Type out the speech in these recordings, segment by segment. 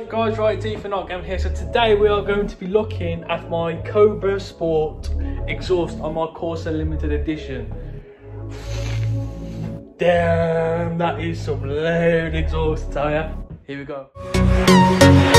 guys, guys, right, it's Not Nottingham here. So today we are going to be looking at my Cobra Sport exhaust on my Corsa Limited Edition. Damn, that is some loud exhaust, tell ya. Here we go.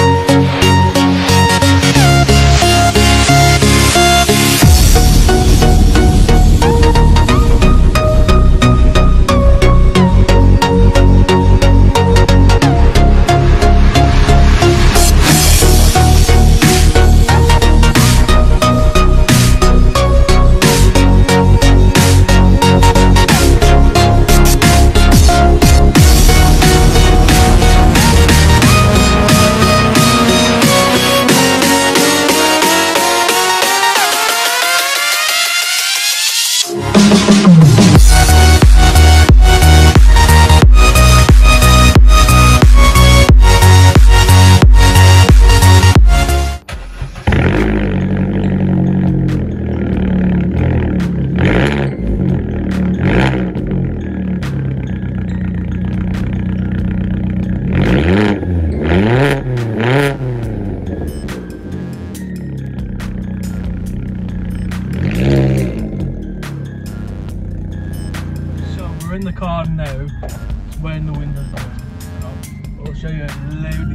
In the car now, wearing the down. And I'll, I'll show you how loud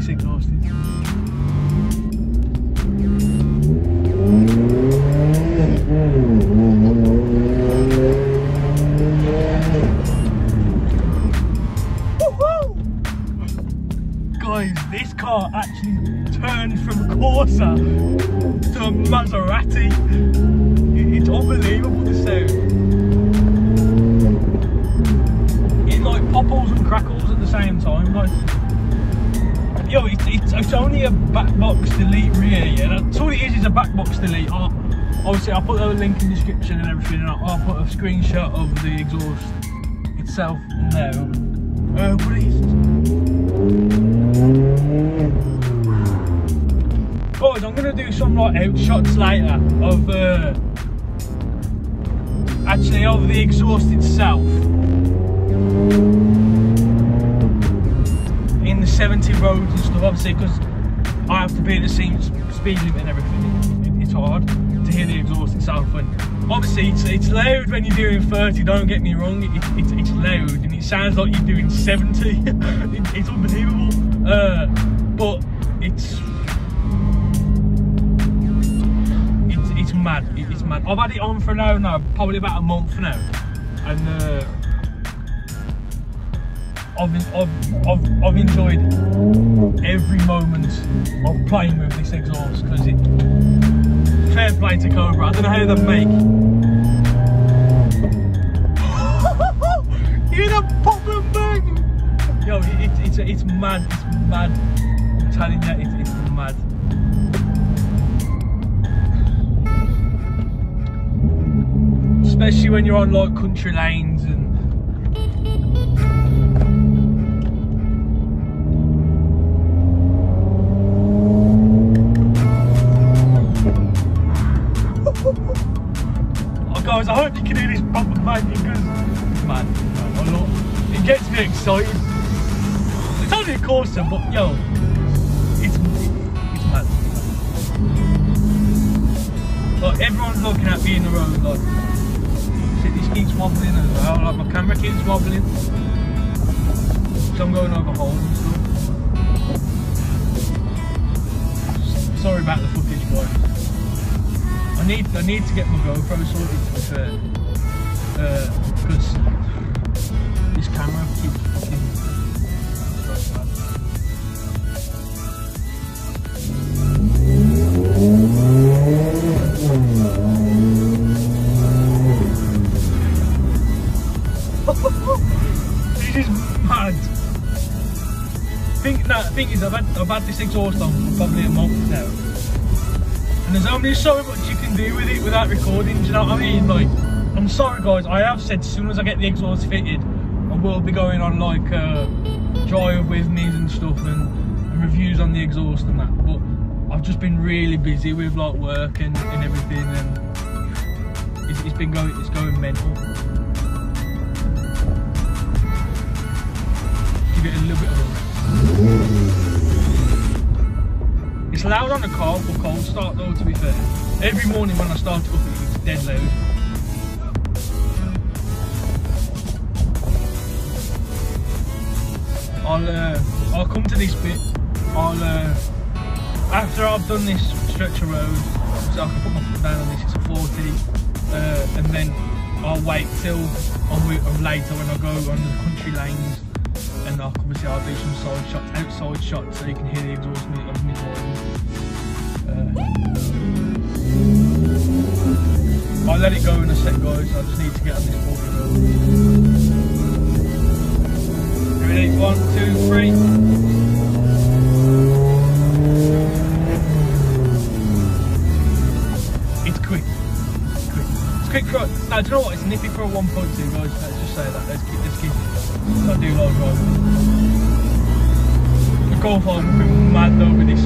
Guys, this car actually turned from Corsa to a Maserati. It's unbelievable the sound. Crackles at the same time. Like, yo, it's, it's, only a back box delete rear, yeah. That's all it is is a back box delete. I'll, obviously, I'll put a link in the description and everything, and I'll, I'll put a screenshot of the exhaust itself now. Uh, but it's, guys, I'm gonna do some like outshots later of uh, actually of the exhaust itself. In the 70 roads and stuff, obviously, because I have to be at the same speed limit and everything. It's hard to hear the exhaust itself. And obviously, it's, it's loud when you're doing 30. Don't get me wrong, it, it, it's loud and it sounds like you're doing 70. it, it's unbelievable, uh, but it's. It's, it's mad. It's mad. I've had it on for now, now probably about a month now, and uh, I've, I've, I've, I've enjoyed every moment of playing with this exhaust because it fair play to Cobra. I don't know how they make. That pop and bang! Yo, it, it, it's it's mad. It's mad. I'm telling you, it, it's mad. Especially when you're on like country lanes and guys, I hope you can hear this bump bang because, man, love, it gets me excited. It's only a Corsa, but yo, it's it's mad. Like everyone's looking at me in the road, like shit, this keeps wobbling as well. Like my camera keeps wobbling, so I'm going over holes. Sorry about the footage, guys. I need I need to get my GoPro sorted to be fair. Uh, because this camera keeps fucking this is mad. Think no, thing is I've had I've had this exhaust on for probably a month now. And there's only so much you can do with it without recording, do you know what I mean? Like, I'm sorry guys, I have said as soon as I get the exhaust fitted, I will be going on like uh, drive with me and stuff and, and reviews on the exhaust and that. But I've just been really busy with like work and, and everything and it's, it's been going, it's going mental. Give it a little bit of a rest. It's loud on the car for cold start though, to be fair. Every morning when I start up, it's dead loud. I'll uh, I'll come to this bit. I'll uh, after I've done this stretch of road, so I can put my foot down on this. It's a 40, uh, and then I'll wait till I'm, later when I go on the country lanes, and I'll see I'll do some side shots, outside shots, so you can hear the exhaust I'll let it go in a sec, guys. I just need to get on this board. Ready? One, two, three. It's quick. Quick. Quick for. No, do you know what? It's nippy for a 1.2, guys. Let's just say that. Let's keep. Let's keep. Not do long driving. The golf home would be mad though with this.